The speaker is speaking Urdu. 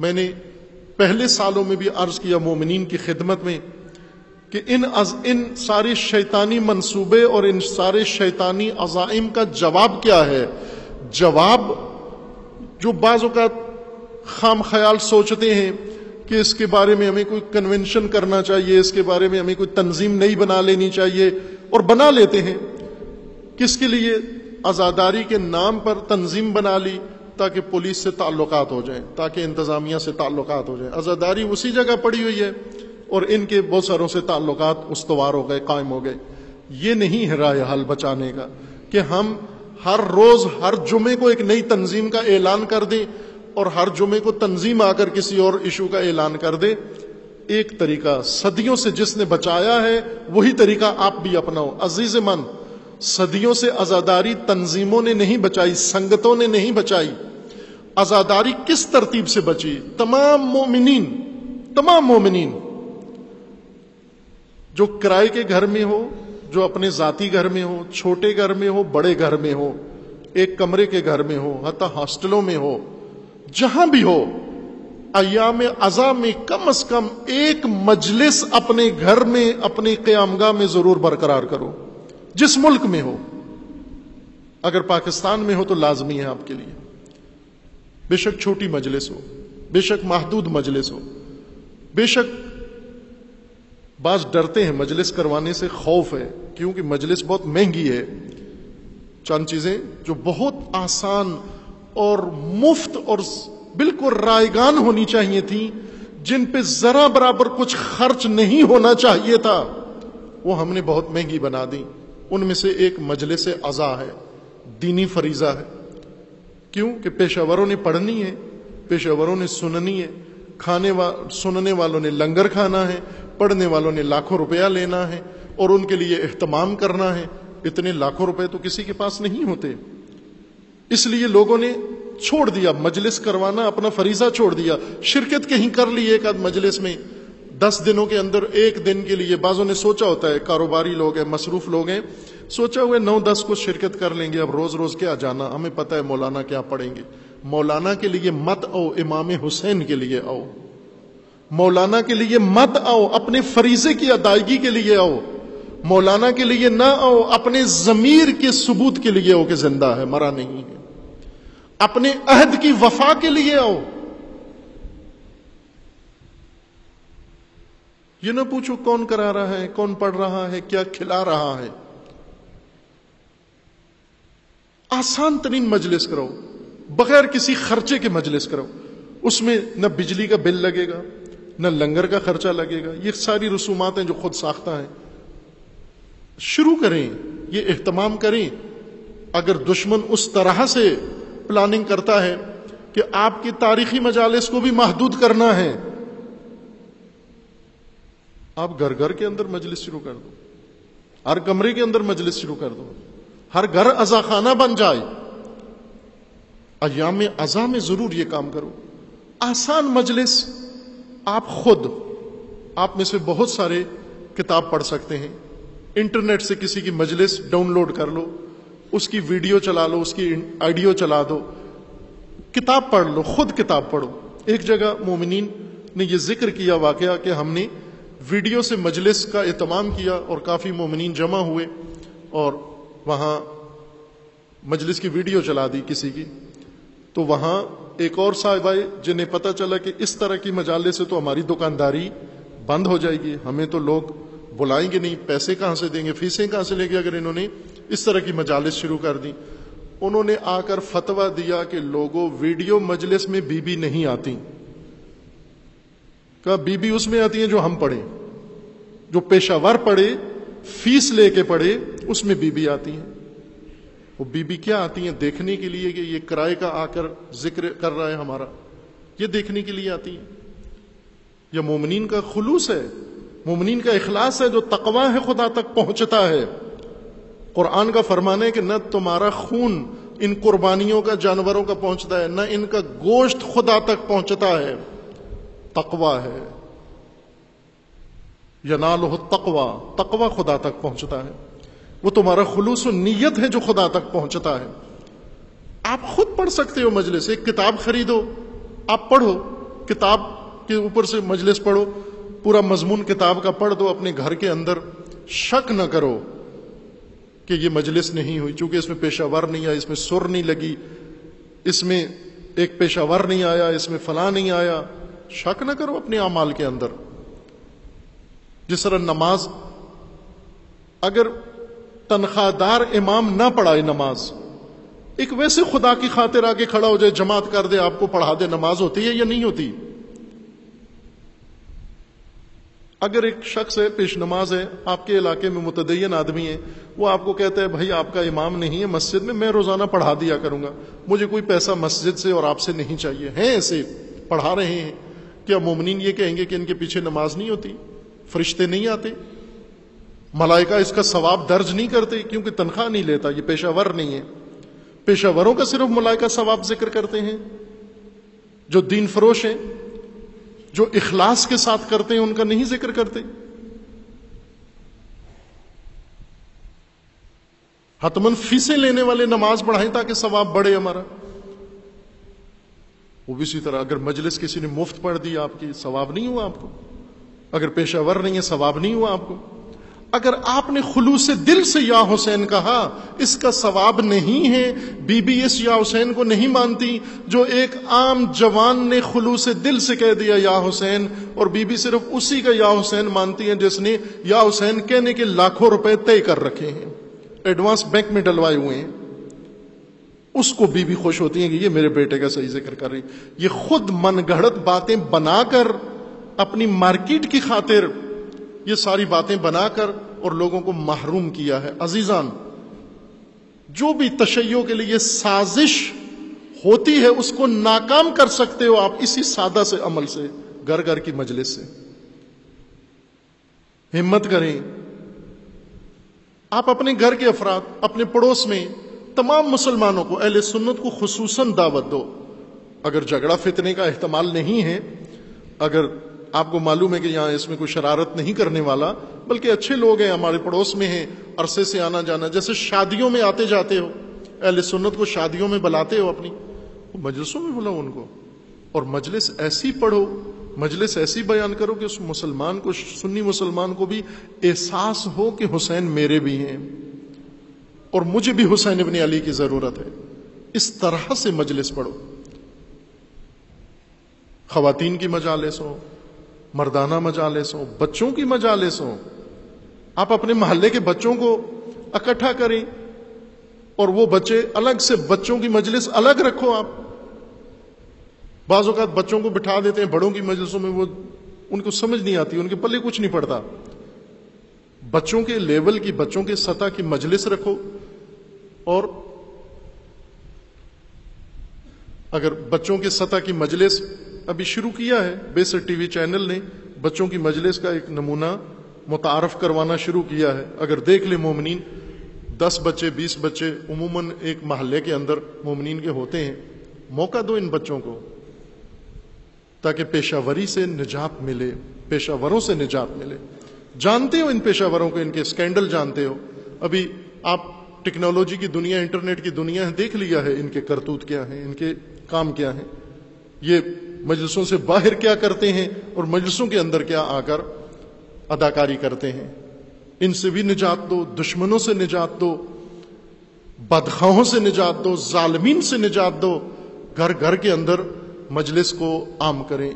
میں نے پہلے سالوں میں بھی عرض کیا مومنین کی خدمت میں کہ ان از ان سارے شیطانی منصوبے اور ان سارے شیطانی عزائم کا جواب کیا ہے؟ جواب جو بعض اوقات خام خیال سوچتے ہیں کہ اس کے بارے میں ہمیں کوئی کنونشن کرنا چاہیے، اس کے بارے میں ہمیں کوئی تنظیم نہیں بنا لینی چاہیے اور بنا لیتے ہیں۔ کس کے لیے؟ آزاداری کے نام پر تنظیم بنا لی تاکہ پولیس سے تعلقات ہو جائیں، تاکہ انتظامیہ سے تعلقات ہو جائیں۔ آزاداری اسی جگہ پڑی ہوئی ہے اور ان کے بہت ساروں سے تعلقات استوار ہو گئے، قائم ہو گئے۔ یہ نہیں ہے رائے حل بچانے کا کہ ہم ہر روز ہر جمعے کو ایک نئی تنظیم کا اعلان کر دیں اور ہر جمعے کو تنظیم آ کر کسی اور ایشو کا اعلان کر دے ایک طریقہ صدیوں سے جس نے بچایا ہے، وہی طریقہ آپ بھی اپناؤ۔ عزیز من، صدیوں سے آزاداری تنظیموں نے نہیں بچائی، سنگتوں نے نہیں بچائی۔ آزاداری کس ترتیب سے بچی؟ تمام مومنین تمام مومنین۔ جو کرائے کے گھر میں ہو، جو اپنے ذاتی گھر میں ہو، چھوٹے گھر میں ہو، بڑے گھر میں ہو، ایک کمرے کے گھر میں ہو، حتی ہاسٹلوں میں ہو، جہاں بھی ہو، ایام ازا میں کم از کم ایک مجلس اپنے گھر میں، اپنی قیامگاہ میں ضرور برقرار کرو۔ جس ملک میں ہو، اگر پاکستان میں ہو تو لازمی ہے آپ کے لیے۔ بے شک چھوٹی مجلس ہو، بے شک محدود مجلس ہو۔ بے شک بعض ڈرتے ہیں مجلس کروانے سے خوف ہے، کیونکہ مجلس بہت مہنگی ہے۔ چند چیزیں جو بہت آسان اور مفت اور بالکل رائگان ہونی چاہیے تھیں، جن پہ ذرا برابر کچھ خرچ نہیں ہونا چاہیے تھا۔ وہ ہم نے بہت مہنگی بنا دی ان میں سے ایک مجلس ازا ہے، دینی فریضہ ہے۔ کیوں کہ پیشہ وروں نے پڑھنی ہے، پیشہ وروں نے سننی ہے، کھانے وا، سننے والوں نے لنگر کھانا ہے، پڑھنے والوں نے لاکھوں روپیہ لینا ہے اور ان کے لیے اہتمام کرنا ہے۔ اتنے لاکھوں روپے تو کسی کے پاس نہیں ہوتے۔ اس لیے لوگوں نے چھوڑ دیا، مجلس کروانا، اپنا فریضہ چھوڑ دیا۔ شرکت کہیں کر لی ایک آدھ مجلس میں۔ دس دنوں کے اندر ایک دن کے لیے بعضوں نے سوچا ہوتا ہے، کاروباری لوگ ہیں، مصروف لوگ ہیں، سوچا ہوئے نو دس کو شرکت کر لیں گے، اب روز روز کیا جانا؟ ہمیں پتہ ہے مولانا کیا پڑھیں گے۔ مولانا کے لیے مت آؤ، امام حسین کے لیے آؤ۔ مولانا کے لیے مت آؤ، اپنے فریضے کی ادائیگی کے لیے آؤ۔ مولانا کے لیے نہ آؤ، اپنے ضمیر کے ثبوت کے لیے آؤ کہ زندہ ہے، مرا نہیں ہے۔ اپنے عہد کی وفا کے لیے آؤ۔ یہ نہ پوچھو کون کرا رہا ہے، کون پڑھ رہا ہے، کیا کھلا رہا ہے۔ آسان ترین مجلس کرو، بغیر کسی خرچے کے مجلس کرو۔ اس میں نہ بجلی کا بل لگے گا، نہ لنگر کا خرچہ لگے گا۔ یہ ساری رسومات ہیں جو خود ساختہ ہیں۔ شروع کریں، یہ اہتمام کریں۔ اگر دشمن اس طرح سے پلاننگ کرتا ہے کہ آپ کی تاریخی مجالس کو بھی محدود کرنا ہے آپ گھر گھر کے اندر مجلس شروع کر دو۔ ہر کمرے کے اندر مجلس شروع کر دو۔ ہر گھر ازا خانہ بن جائے۔ ایام ازا میں ضرور یہ کام کرو۔ آسان مجلس آپ خود، آپ میں سے بہت سارے کتاب پڑھ سکتے ہیں۔ انٹرنیٹ سے کسی کی مجلس ڈاؤن لوڈ کر لو۔ اس کی ویڈیو چلا لو، اس کی آئیڈیو چلا دو۔ کتاب پڑھ لو، خود کتاب پڑھو۔ ایک جگہ مومنین نے یہ ذکر کیا واقعہ کہ ہم نے ویڈیو سے مجلس کا اہتمام کیا اور کافی مومنین جمع ہوئے اور وہاں مجلس کی ویڈیو چلا دی کسی کی۔ تو وہاں ایک اور صاحب آئے جنہیں پتہ چلا کہ اس طرح کی مجالے سے تو ہماری دکانداری بند ہو جائے گی۔ ہمیں تو لوگ بلائیں گے نہیں، پیسے کہاں سے دیں گے، فیسیں کہاں سے لیں گے اگر انہوں نے اس طرح کی مجالس شروع کر دی انہوں نے آ کر فتوا دیا کہ لوگوں، ویڈیو مجلس میں بی بی نہیں آتی کہا بی بی اس میں آتی ہیں جو ہم پڑھیں۔ جو پیشہ ور پڑھے، فیس لے کے پڑھے، اس میں بی بی آتی ہیں۔ وہ بی بی کیا آتی ہیں؟ دیکھنے کے لیے کہ یہ کرائے کا آ کر ذکر کر رہا ہے ہمارا۔ یہ دیکھنے کے لیے آتی ہیں۔ یا مومنین کا خلوص ہے۔ مومنین کا اخلاص ہے جو تقوا ہے خدا تک پہنچتا ہے۔ قرآن کا فرمان ہے کہ نہ تمہارا خون ان قربانیوں کا، جانوروں کا پہنچتا ہے، نہ ان کا گوشت خدا تک پہنچتا ہے۔ تقوا ہے۔ یا نال تقوا تقوا خدا تک پہنچتا ہے۔ وہ تمہارا خلوص و نیت ہے جو خدا تک پہنچتا ہے۔ آپ خود پڑھ سکتے ہو مجلس، ایک کتاب خریدو، آپ پڑھو، کتاب کے اوپر سے مجلس پڑھو، پورا مضمون کتاب کا پڑھ دو، اپنے گھر کے اندر شک نہ کرو کہ یہ مجلس نہیں ہوئی، چونکہ اس میں پیشہ ور نہیں آیا، اس میں سر نہیں لگی، اس میں ایک پیشہ ور نہیں آیا، اس میں فلاں نہیں آیا۔ شک نہ کرو اپنے اعمال کے اندر۔ جس طرح نماز، اگر تنخواہ دار امام نہ پڑھائے نماز، ایک ویسے خدا کی خاطر آگے کھڑا ہو جائے، جماعت کر دے، آپ کو پڑھا دے، نماز ہوتی ہے یا نہیں ہوتی۔ اگر ایک شخص ہے، پیش نماز ہے، آپ کے علاقے میں متدین آدمی ہے، وہ آپ کو کہتا ہے، بھائی، آپ کا امام نہیں ہے، مسجد میں میں روزانہ پڑھا دیا کروں گا۔ مجھے کوئی پیسہ مسجد سے اور آپ سے نہیں چاہیے۔ ہیں ایسے، پڑھا رہے ہیں۔ کیا مومنین یہ کہیں گے کہ ان کے پیچھے نماز نہیں ہوتی؟ فرشتے نہیں آتے؟ ملائکہ اس کا ثواب درج نہیں کرتے کیونکہ تنخواہ نہیں لیتا، یہ پیشہ ور نہیں ہے۔ پیشہ وروں کا صرف ملائکہ ثواب ذکر کرتے ہیں۔ جو دین فروش ہیں، جو اخلاص کے ساتھ کرتے ہیں، ان کا نہیں ذکر کرتے۔ حتمن فیسیں لینے والے نماز پڑھائیں تاکہ ثواب بڑھے ہمارا۔ وہ بھی اسی طرح اگر مجلس کسی نے مفت پڑھ دی، آپ کی ثواب نہیں ہوا آپ کو۔ اگر پیشہ ور نہیں ہے، ثواب نہیں ہوا آپ کو۔ اگر آپ نے خلوص دل سے یا حسین کہا، اس کا ثواب نہیں ہے، بی بی اس یا حسین کو نہیں مانتی، جو ایک عام جوان نے خلوص دل سے کہہ دیا یا حسین، اور بی بی صرف اسی کا یا حسین مانتی ہیں جس نے یا حسین کہنے کے لاکھوں روپے طے کر رکھے ہیں۔ ایڈوانس بینک میں ڈلوائے ہوئے ہیں۔ اس کو بی بی خوش ہوتی ہیں کہ یہ میرے بیٹے کا صحیح ذکر کر رہی یہ خود من گھڑت باتیں بنا کر، اپنی مارکیٹ کی خاطر یہ ساری باتیں بنا کر اور لوگوں کو محروم کیا ہے۔ عزیزان، جو بھی تشیعوں کے لیے سازش ہوتی ہے، اس کو ناکام کر سکتے ہو آپ اسی سادہ سے عمل سے، گھر گھر کی مجلس سے۔ ہمت کریں۔ آپ اپنے گھر کے افراد، اپنے پڑوس میں تمام مسلمانوں کو، اہل سنت کو خصوصاً دعوت دو۔ اگر جھگڑا فتنے کا احتمال نہیں ہے، اگر آپ کو معلوم ہے کہ یہاں اس میں کوئی شرارت نہیں کرنے والا، بلکہ اچھے لوگ ہیں، ہمارے پڑوس میں ہیں، عرصے سے آنا جانا، جیسے شادیوں میں آتے جاتے ہو، اہل سنت کو شادیوں میں بلاتے ہو اپنی مجلسوں میں بلاؤ ان کو۔ اور مجلس ایسی پڑھو، مجلس ایسی بیان کرو کہ اس مسلمان کو، سنی مسلمان کو بھی احساس ہو کہ حسین میرے بھی ہیں۔ اور مجھے بھی حسین ابن علی کی ضرورت ہے۔ اس طرح سے مجلس پڑھو۔ خواتین کی مجالس ہو مردانہ مجالس ہوں بچوں کی مجالس ہوں آپ اپنے محلے کے بچوں کو اکٹھا کریں اور وہ بچے الگ سے بچوں کی مجلس الگ رکھو آپ۔ بعض اوقات بچوں کو بٹھا دیتے ہیں، بڑوں کی مجلسوں میں وہ ان کو سمجھ نہیں آتی، ان کے پلے کچھ نہیں پڑتا۔ بچوں کے لیول کی، بچوں کے سطح کی مجلس رکھو۔ اور اگر بچوں کے سطح کی مجلس ابھی شروع کیا ہے، بیسر ٹی وی چینل نے بچوں کی مجلس کا ایک نمونہ متعارف کروانا شروع کیا ہے۔ اگر دیکھ لیں مومنین، دس بچے، بیس بچے، عموماً ایک محلے کے اندر مومنین کے ہوتے ہیں۔ موقع دو ان بچوں کو، تاکہ پیشہ وری سے نجات ملے، پیشہ وروں سے نجات ملے۔ جانتے ہو ان پیشہ وروں کو، ان کے اسکینڈل جانتے ہو۔ ابھی آپ ٹیکنالوجی کی دنیا، انٹرنیٹ کی دنیا ہے، دیکھ لیا ہے ان کے کرتوت کیا ہیں، ان کے کام کیا ہیں۔ یہ مجلسوں سے باہر کیا کرتے ہیں اور مجلسوں کے اندر کیا آ کر اداکاری کرتے ہیں۔ ان سے بھی نجات دو، دشمنوں سے نجات دو، بدخواہوں سے نجات دو، ظالمین سے نجات دو۔ گھر گھر کے اندر مجلس کو عام کریں۔